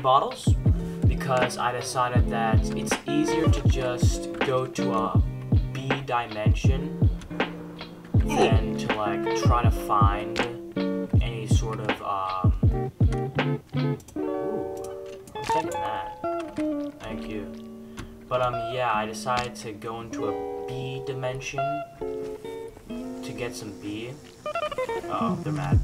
have 16 bottles because I decided that it's easier to just go to a bee dimension than to like try to find any sort of um Ooh, I'm that. Thank you. But um yeah, I decided to go into a bee dimension to get some B. Oh, they're mad.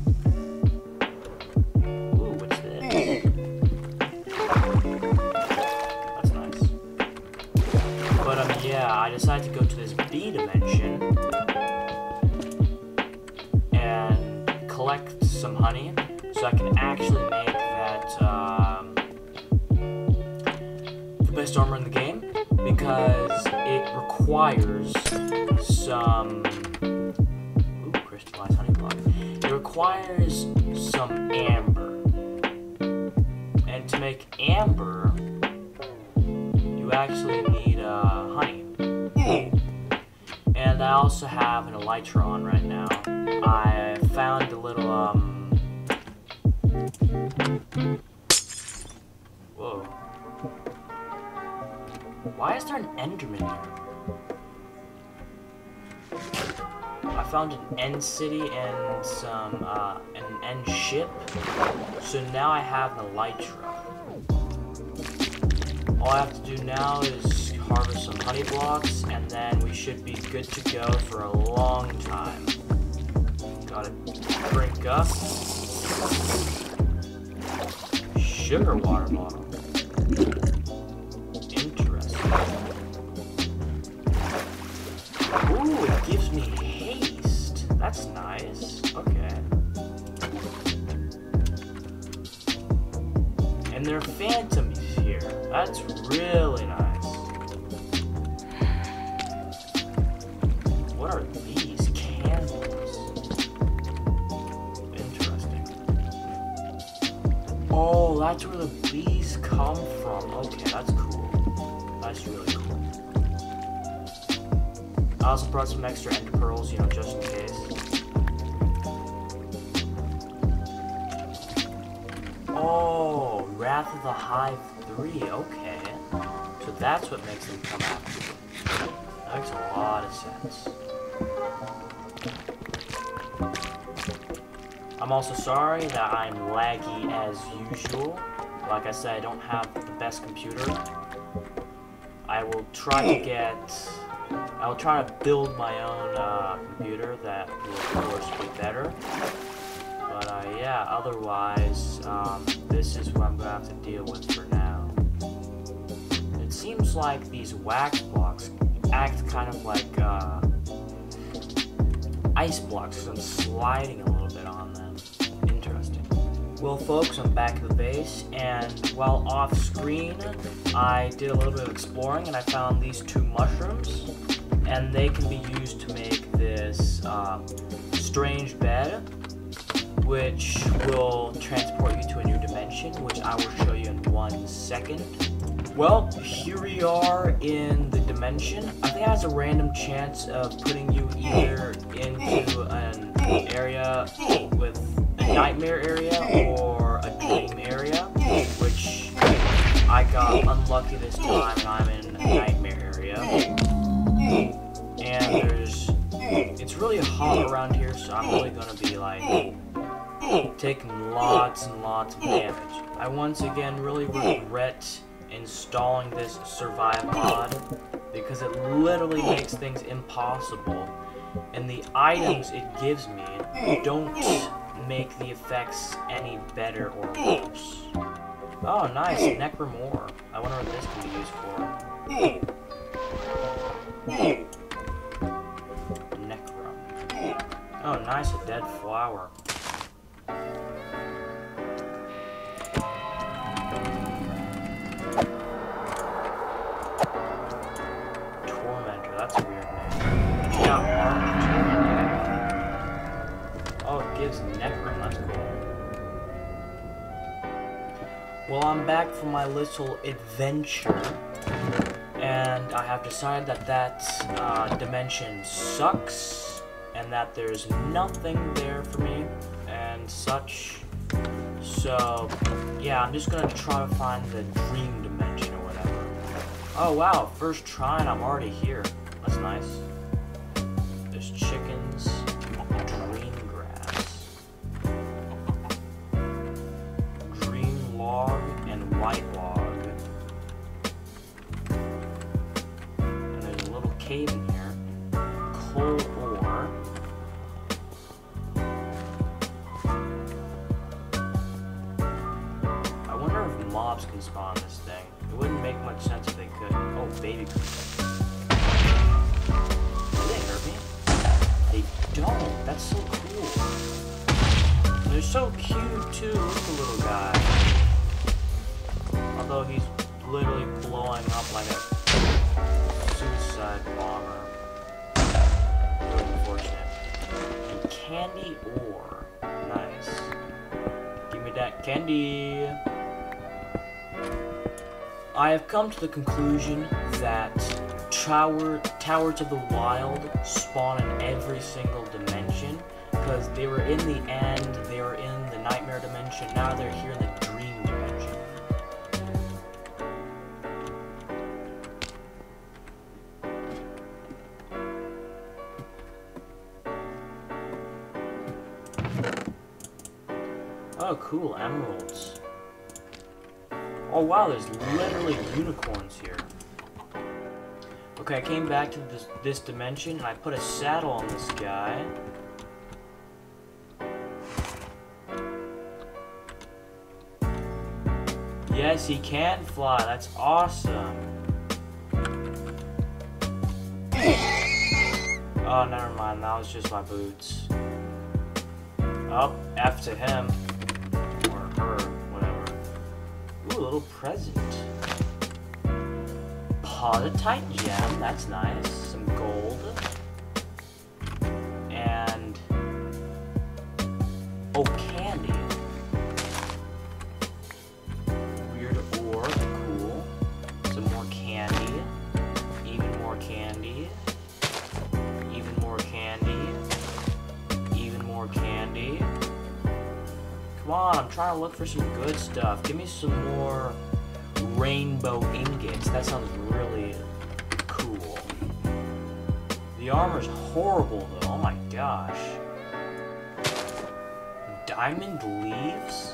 Requires some ooh, crystallized honey block. It requires some amber. And to make amber, you actually need uh, honey. And I also have an Elytron right now. I found a little, um... Whoa. Why is there an Enderman here? I found an End City and some, uh, an End Ship. So now I have an Elytra. All I have to do now is harvest some honey blocks, and then we should be good to go for a long time. Gotta drink up. Sugar water bottle. Interesting. Ooh, it gives me. That's nice. Okay. And there are phantoms here. That's really nice. What are these candles? Interesting. Oh, that's where the bees come from. Okay, that's cool. That's really cool. I also brought some extra end pearls, you know, just in case. Oh, Wrath of the Hive 3, okay. So that's what makes them come after you. That makes a lot of sense. I'm also sorry that I'm laggy as usual. Like I said, I don't have the best computer. I will try to get... I will try to build my own uh, computer that will of course be better. Yeah, otherwise, um, this is what I'm gonna have to deal with for now. It seems like these wax blocks act kind of like uh, ice blocks, because I'm sliding a little bit on them. Interesting. Well, folks, I'm back at the base, and while off screen, I did a little bit of exploring, and I found these two mushrooms, and they can be used to make this uh, strange bed, which will transport you to a new dimension, which I will show you in one second. Well, here we are in the dimension. I think it has a random chance of putting you either into an area with a nightmare area or a dream area, which I got unlucky this time. I'm in a nightmare area. And there's, it's really hot around here, so I'm really gonna be like taking lots and lots of damage. I once again really regret installing this survive mod because it literally makes things impossible and the items it gives me don't make the effects any better or worse. Oh nice, Necrum ore. I wonder what this can be used for. Necro. Oh nice, a dead flower. Back from my little adventure. And I have decided that that uh, dimension sucks, and that there's nothing there for me, such. So, yeah, I'm just gonna try to find the dream dimension or whatever. Oh wow, first try and I'm already here. That's nice. There's chickens, dream grass, green log, and white log. And there's a little cave make much sense if they could. Oh, baby. Do they hurt me? They don't. That's so cool. They're so cute too. Look at the little guy. Although he's literally blowing up like a suicide bomber. Really unfortunate. And candy ore. Nice. Give me that candy. I have come to the conclusion that Tower Towers of the Wild spawn in every single dimension because they were in the end, they were in the Nightmare dimension, now they're here in the Dream dimension. Oh, cool, emeralds. Oh wow, there's literally unicorns here. Okay, I came back to this, this dimension and I put a saddle on this guy. Yes, he can fly. That's awesome. Oh, never mind. That was just my boots. Oh, F to him. Ooh, a little present. Positite gem, that's nice. Some gold. Trying to look for some good stuff. Give me some more rainbow ingots. That sounds really cool. The armor's horrible though. Oh my gosh. Diamond leaves?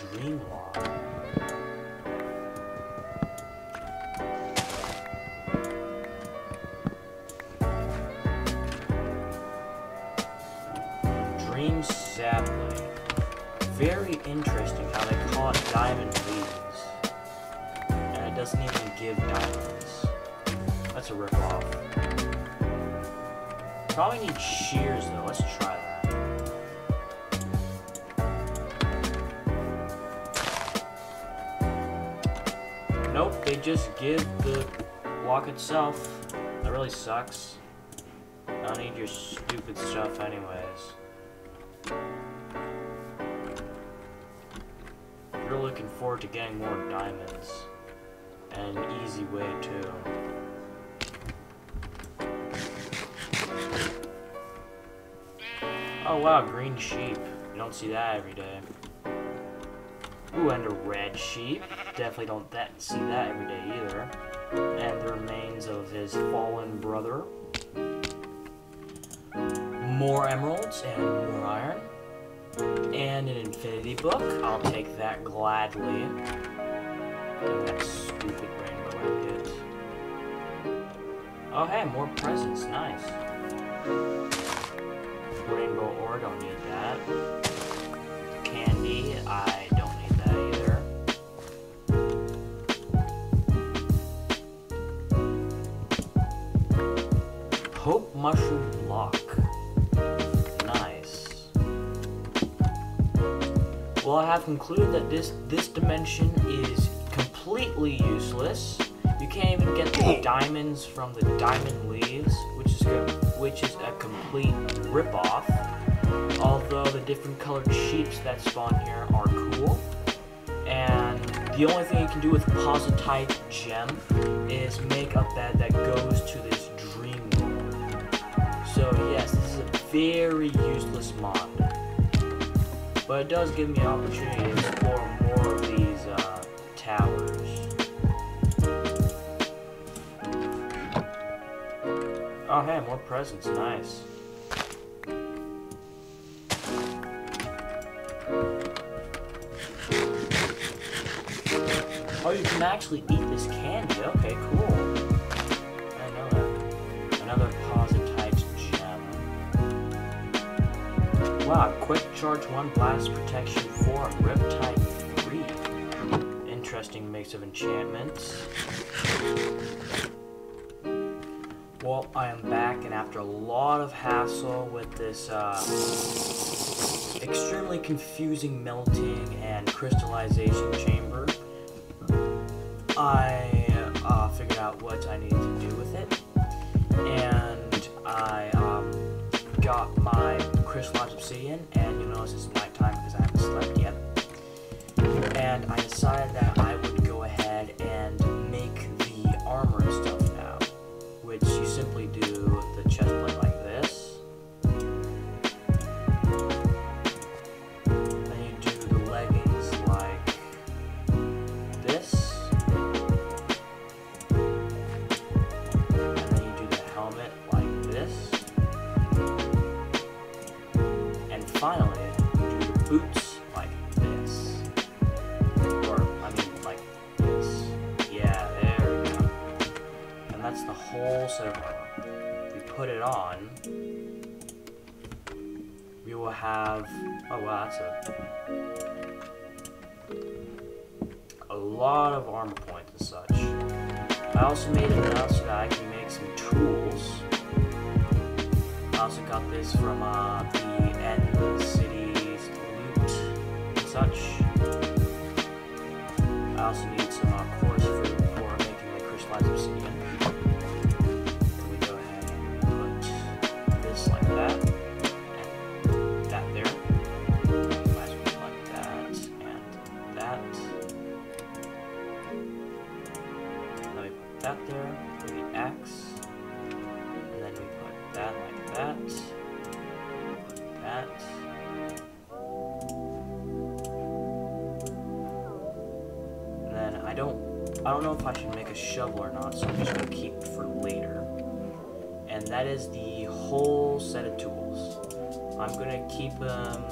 Dream log. Doesn't even give diamonds. That's a ripoff. Probably need shears though. Let's try that. Nope, they just give the block itself. That really sucks. I don't need your stupid stuff anyways. You're looking forward to getting more diamonds. An easy way to Oh wow, green sheep. You don't see that every day. Ooh, and a red sheep. Definitely don't that see that every day either. And the remains of his fallen brother. More emeralds and more iron. And an infinity book. I'll take that gladly. Oh hey, more presents. Nice. Rainbow ore, don't need that. Candy, I don't need that either. Hope mushroom block. Nice. Well, I have concluded that this this dimension is completely useless. Can't even get the diamonds from the diamond leaves, which is a, which is a complete ripoff. Although the different colored sheeps that spawn here are cool, and the only thing you can do with Positite Gem is make a bed that goes to this dream world. So yes, this is a very useless mod. But it does give me an opportunity to explore more of these uh, towers. Oh hey, more presents, nice. Oh, you can actually eat this candy. Okay, cool. I know that. Another gem. Wow, quick charge 1, blast protection 4, riptide 3. Interesting mix of enchantments. Well, I am back, and after a lot of hassle with this uh, extremely confusing melting and crystallization chamber, I uh, figured out what I needed to do with it, and I um, got my crystallized obsidian, and you'll notice it's nighttime because I haven't slept yet, and I decided that I would lot of armor points and such. I also made enough so that I can make some tools. I also got this from uh, the End Cities loot and such. I also need I don't know if I should make a shovel or not, so I'm just gonna keep it for later. And that is the whole set of tools. I'm gonna keep them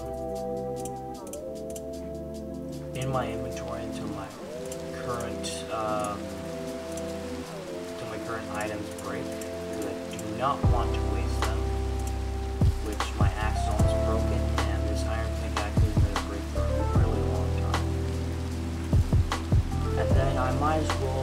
in my inventory until my current um, until my current items break because I do not want to then I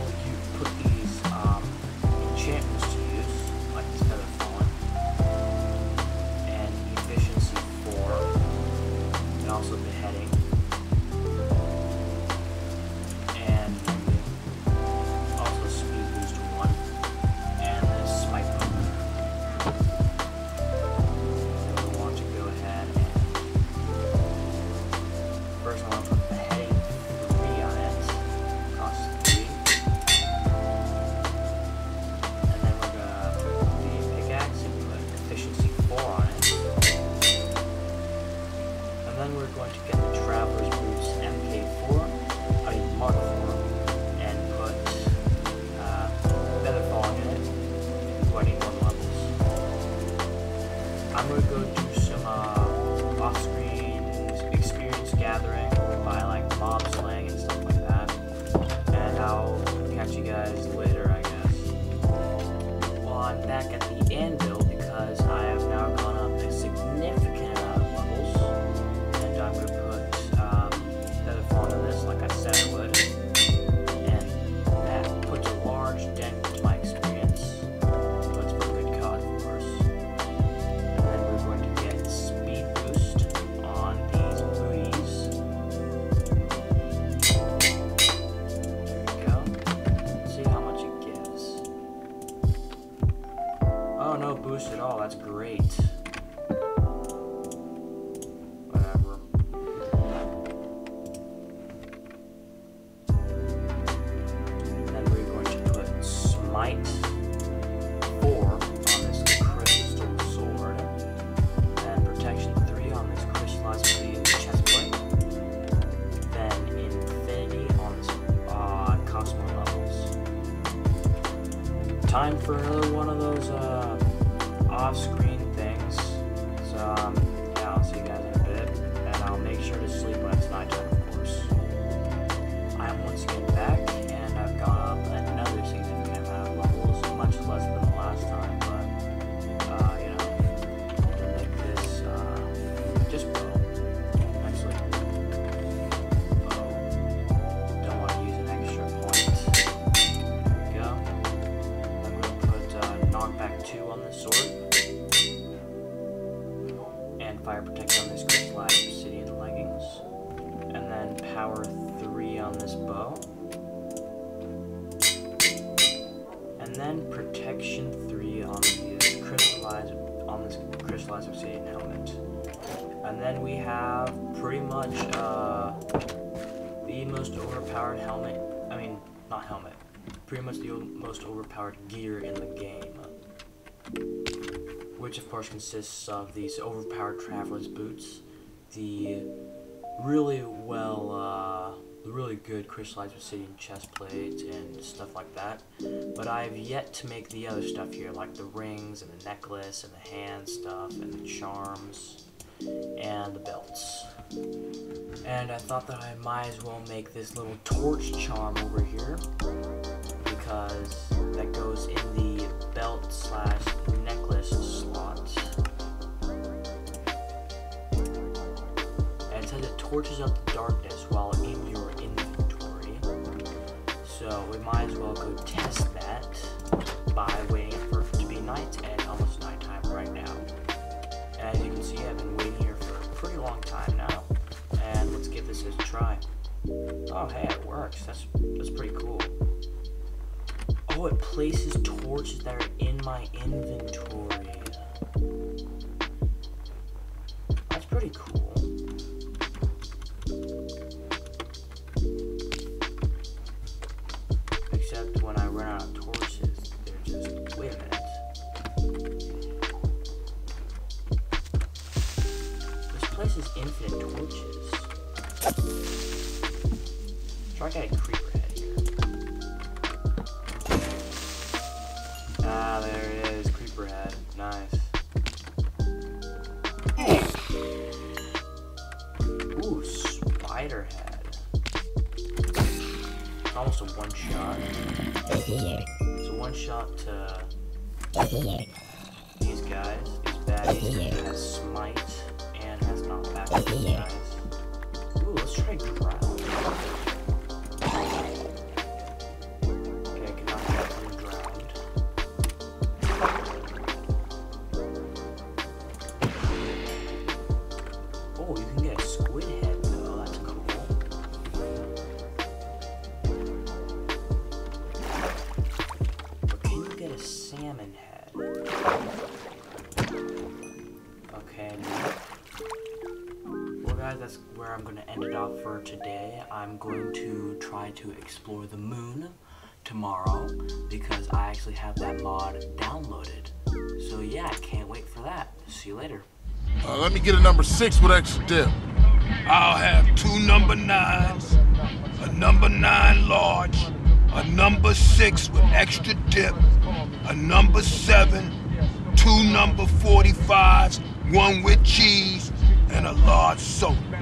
uh, the most overpowered helmet. I mean, not helmet. Pretty much the most overpowered gear in the game. Which, of course, consists of these overpowered traveler's boots, the really well, uh, the really good crystallized obsidian chest plate and stuff like that. But I've yet to make the other stuff here, like the rings and the necklace and the hand stuff and the charms and the belts. And I thought that I might as well make this little torch charm over here because that goes in the belt slash necklace slot. And it says it torches up the darkness while in your inventory. So we might as well go test that by waiting Oh, hey, it works. That's that's pretty cool. Oh, it places torches that are in my inventory. That's pretty cool. Shot. It's one shot to these guys, these baddies. It has smite and has knockback. Ooh, let's try ground. Okay. Well, guys, that's where I'm going to end it off for today. I'm going to try to explore the moon tomorrow because I actually have that mod downloaded. So, yeah, I can't wait for that. See you later. Uh, let me get a number six with extra dip. I'll have two number nines, a number nine large, a number six with extra dip, a number seven, two number 45s, one with cheese, and a large soda.